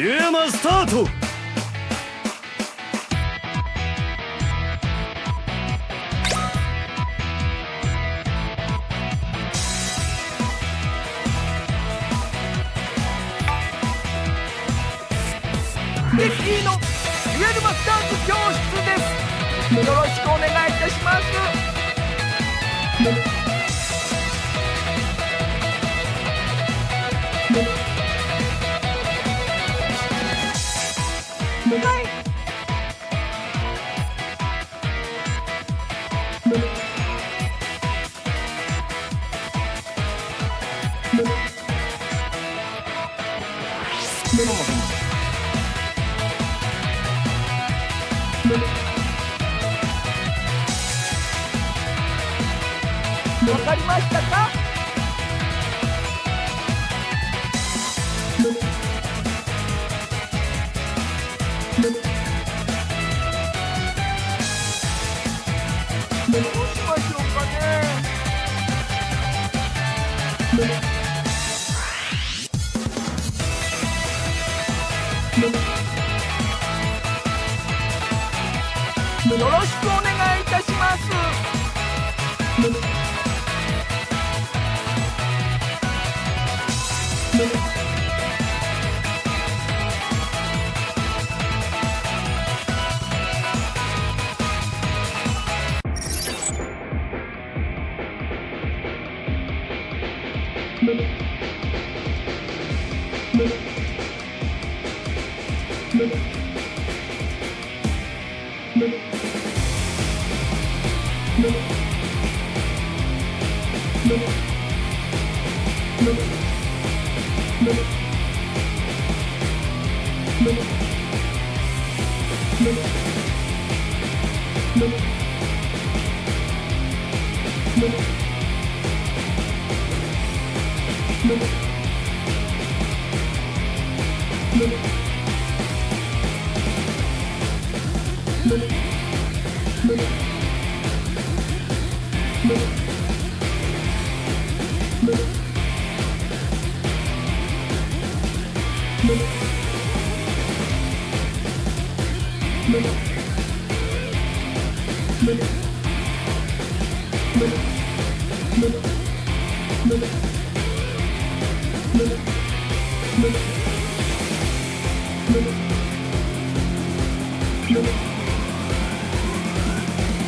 デュエマスタートよろしくお願いいたします。Look.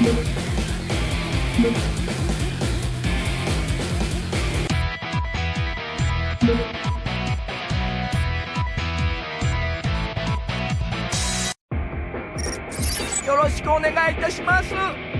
よろしくお願いいたします。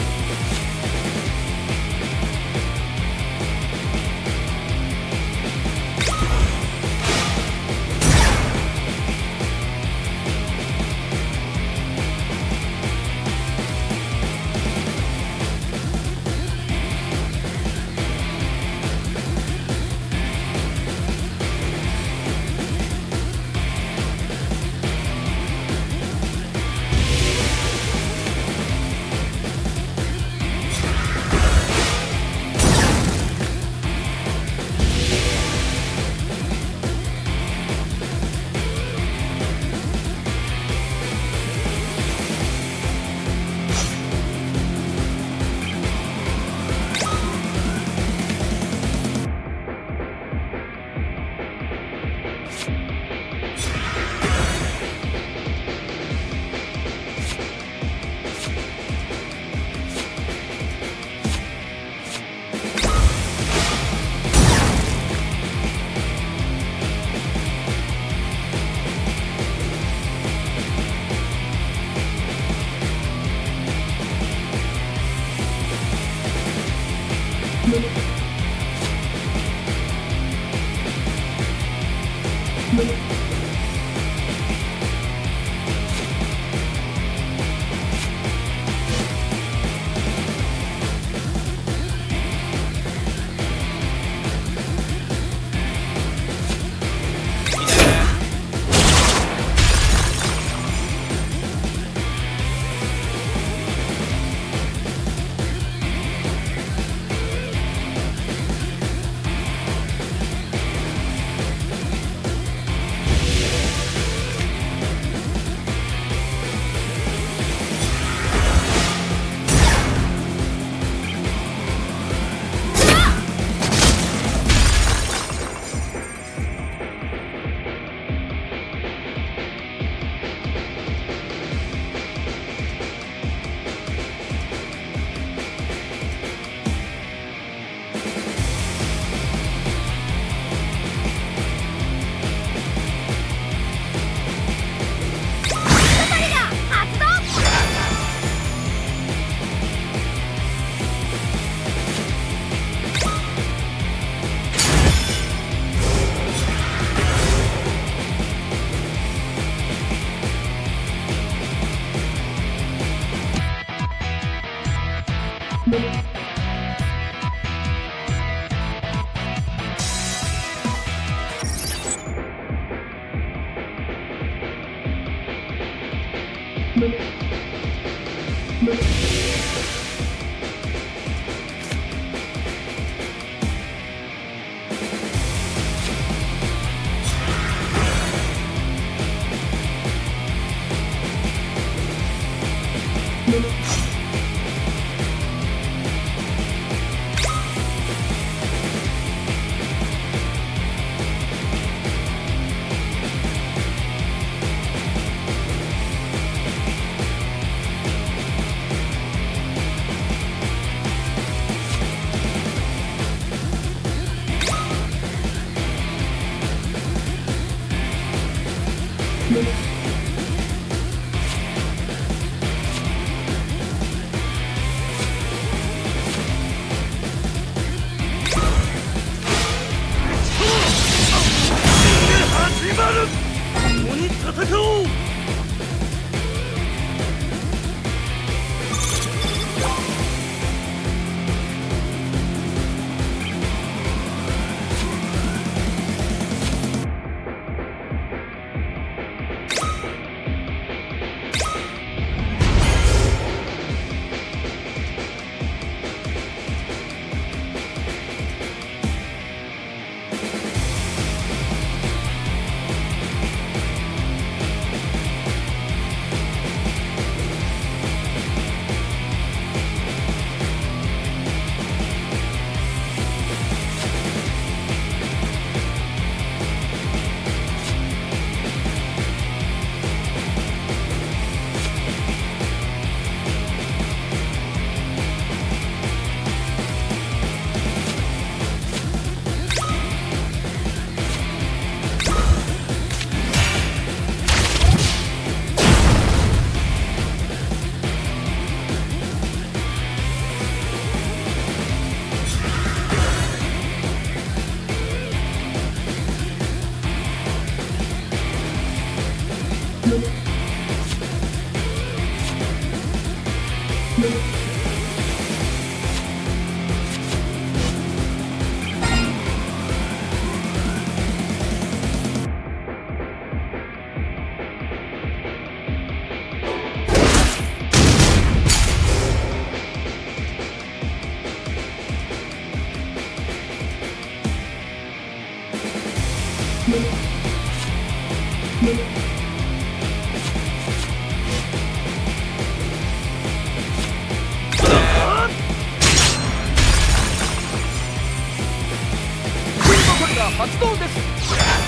発動です。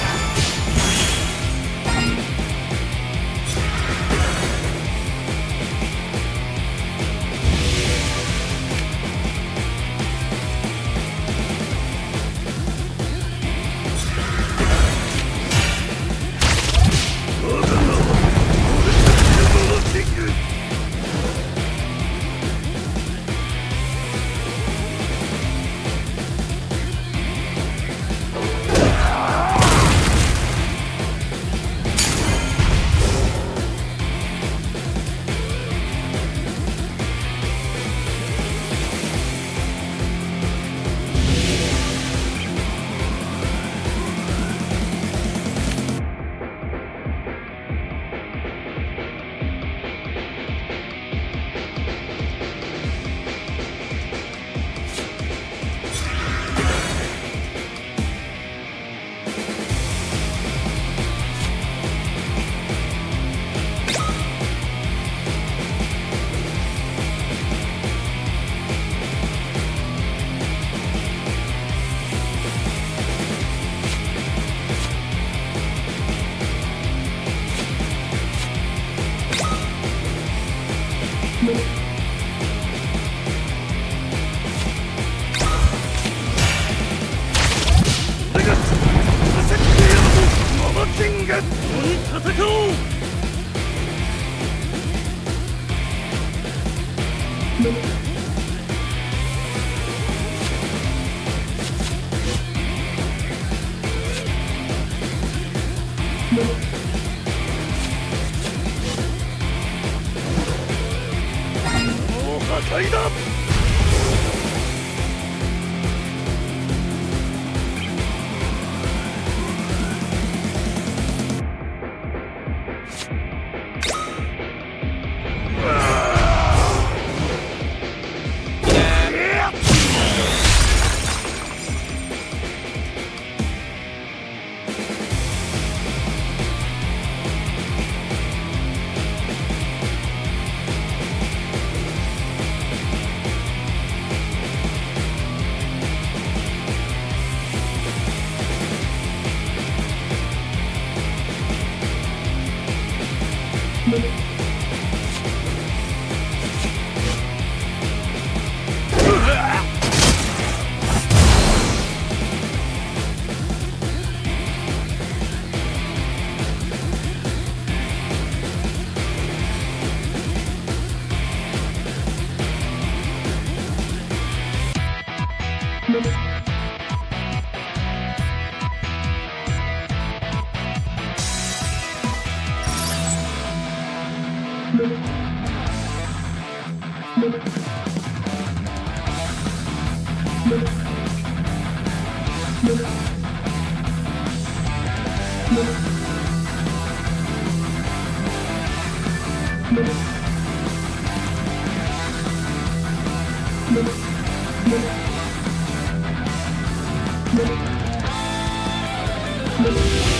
up! Thank you.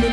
こ